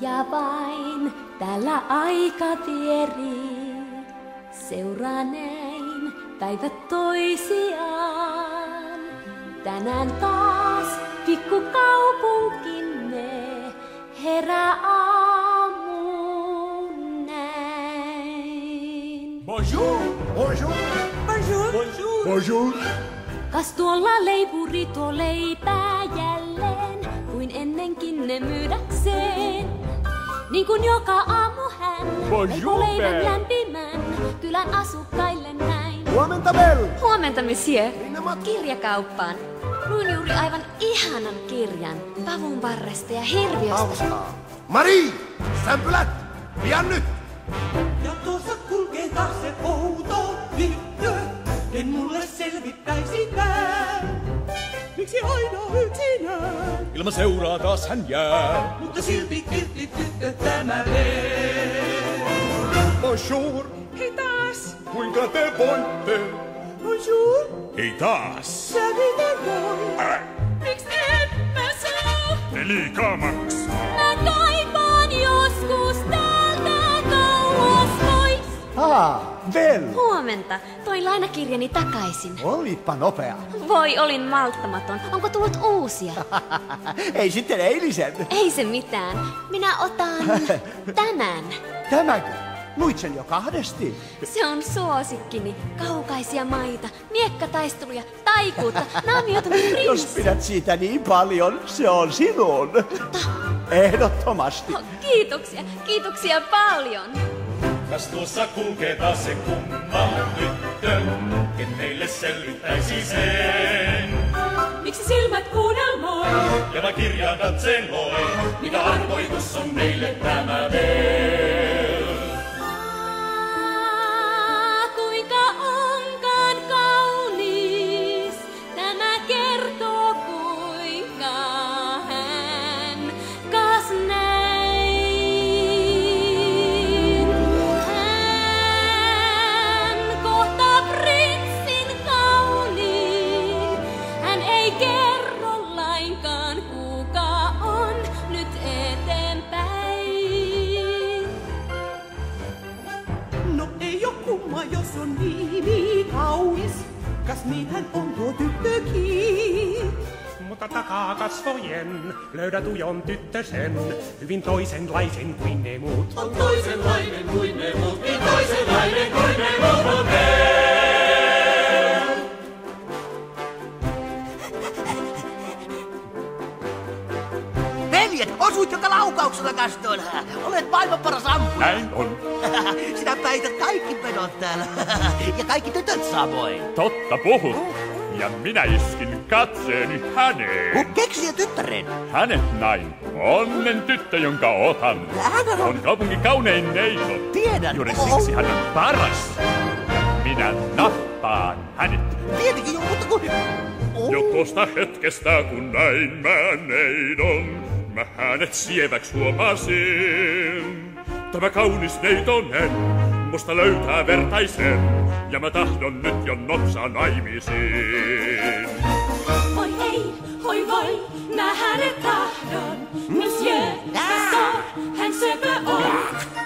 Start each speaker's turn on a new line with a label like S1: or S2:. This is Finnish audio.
S1: ja vain tällä aika vieri. Seuraa näin päivät toisiaan. Tänään taas pikku kaupunkimme herää aamuun näin.
S2: Bonjour! Bonjour!
S3: Bonjour.
S2: Bonjour! Bonjour!
S1: Kas tuolla leipuri tuo leipää jälleen, kuin ennenkin ne myydäkseen. Niin kuin joka aamu hän leivän lämpimän kylän asukkaille näin.
S2: Huomenta, Belle!
S1: Huomenta, monsieur.
S2: Mat-
S1: Kirjakauppaan. Luin juuri aivan ihanan kirjan pavun varresta ja hirviöstä.
S2: Hauskaa. Mari! Sämpylät! Pian nyt!
S3: Ja tuossa kulkee taas se outo tyttö, en mulle selvittäisikään. Miksi aina yksinään,
S4: Ilman seuraa taas hän jää.
S3: mutta silti kiltti tyttö tämä lee.
S4: Bonjour,
S3: Hei taas,
S4: kuinka te voitte?
S3: bonjour,
S4: Ei taas.
S3: sä miten voi?
S4: Älä,
S1: Miksi en mä saa?
S4: ne liikaa maksaa.
S1: Mä kaipaan joskus täältä kauas pois.
S2: Ah, Belle!
S1: Huomenta. Toin lainakirjani takaisin.
S2: Olitpa nopea.
S1: Voi, olin malttamaton. Onko tullut uusia?
S2: Ei sitten eilisen.
S1: Ei se mitään. Minä otan tämän.
S2: Tämäkin. Luit sen jo kahdesti.
S1: Se on suosikkini. Kaukaisia maita, miekkataisteluja, taikuutta, naamioituminen
S2: Jos
S1: prinssi.
S2: pidät siitä niin paljon, se on sinun. Ehdottomasti.
S1: Oh, kiitoksia, kiitoksia paljon.
S4: Kas tuossa kulkee taas se kumma tyttö, ken meille selvittäisi sen.
S1: Miksi silmät kuunnelmoi?
S4: Ja mä kirjaan katseloi, mikä arvoitus on meille tämä vel.
S3: Kumma, jos on nimi kaunis. Kas niinhän on tuo tyttökin.
S5: Mutta takaa kasvojen löydät ujon tyttösen, hyvin toisenlaisen kuin ne muut.
S3: On toisenlainen kuin ne muut, niin toisenlainen
S6: osuit joka laukauksella kastoon. Olet maailman paras ampuja.
S4: Näin on.
S6: Sinä päität kaikki pedot täällä. Ja kaikki tytöt samoin.
S4: Totta puhut. Ja minä iskin katseeni häneen.
S6: Keksiä tyttären.
S4: Hänet näin. Onnen tyttö, jonka otan.
S6: Hän on...
S4: On kaupungin kaunein neito.
S6: Tiedän.
S4: Juuri siksi hän on paras. Minä nappaan hänet.
S6: Tietenkin jo, mutta kun... Oh.
S4: Jo tuosta hetkestä, kun näin mä neidon, mä hänet sieväks huomasin. Tämä kaunis neitonen musta löytää vertaisen, ja mä tahdon nyt jo nopsaa naimisiin.
S1: Oi ei, oi voi, mä hänet tahdon. Monsieur, Gaston, hän söpö on.